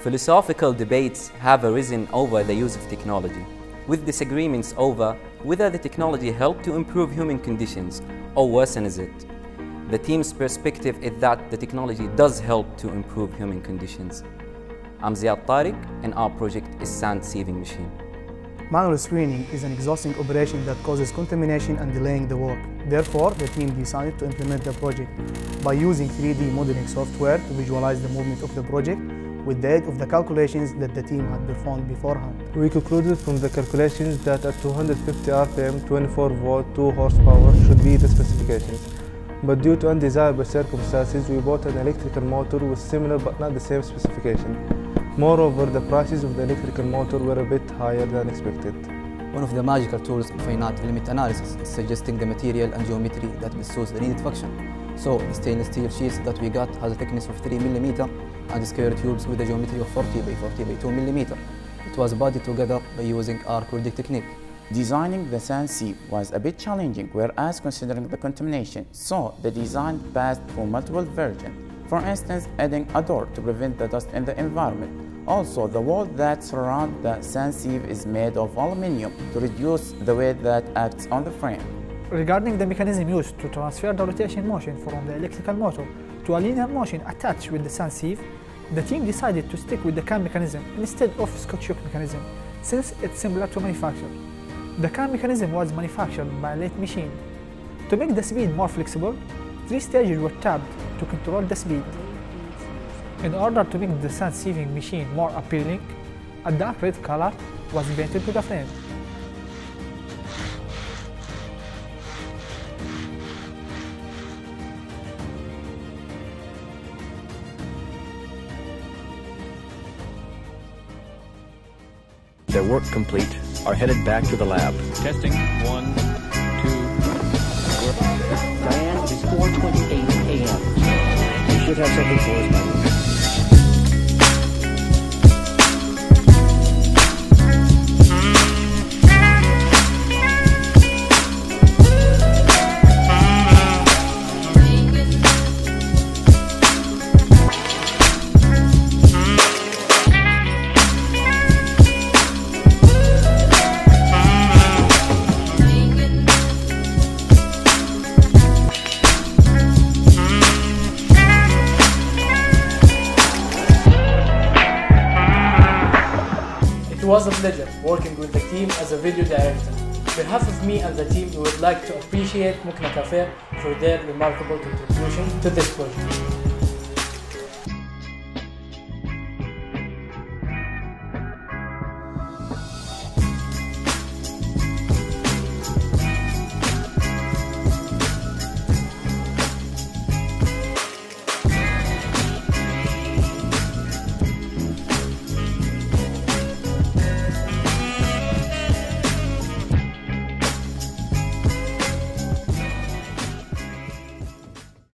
Philosophical debates have arisen over the use of technology, with disagreements over whether the technology helped to improve human conditions or worsens it. The team's perspective is that the technology does help to improve human conditions. I'm Ziad Tariq and our project is Sand Sieving Machine. Manual screening is an exhausting operation that causes contamination and delaying the work. Therefore, the team decided to implement the project by using 3D modeling software to visualize the movement of the project with the aid of the calculations that the team had performed beforehand. We concluded from the calculations that at 250 RPM, 24 volt, 2 horsepower should be the specifications. But due to undesirable circumstances, we bought an electrical motor with similar but not the same specification. Moreover, the prices of the electrical motor were a bit higher than expected. One of the magical tools of finite element analysis is suggesting the material and geometry that will suit the needed function. So the stainless steel sheets that we got has a thickness of 3 mm and square tubes with a geometry of 40 by 40 by 2 mm. It was bodied together by using arc welding technique. Designing the sand was a bit challenging, whereas considering the contamination, so the design passed through multiple versions. For instance, adding a door to prevent the dust in the environment. Also, the wall that surrounds the sand sieve is made of aluminium to reduce the weight that acts on the frame. Regarding the mechanism used to transfer the rotation motion from the electrical motor to a linear motion attached with the sand sieve, the team decided to stick with the cam mechanism instead of Scotch yoke mechanism, since it's similar to manufacture. The cam mechanism was manufactured by a lathe machine. To make the speed more flexible, three stages were tapped to control the speed. In order to make the sand sieving machine more appealing, a dark red color was painted to the frame. Their work complete, are headed back to the lab. Testing. One, two. Diane, it is 4.28 a.m. You should have something for us by It was a pleasure working with the team as a video director. On behalf of me and the team, we would like to appreciate Mukna Cafe for their remarkable contribution to this project.